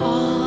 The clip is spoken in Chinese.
啊